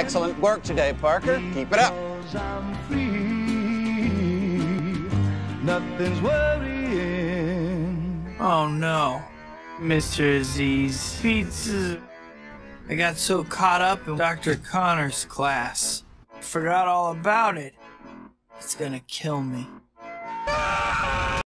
Excellent work today, Parker. Keep it up. Nothing's worrying. Oh no, Mr. Aziz's Pizza. I got so caught up in Dr. Connors' class. Forgot all about it. It's gonna kill me.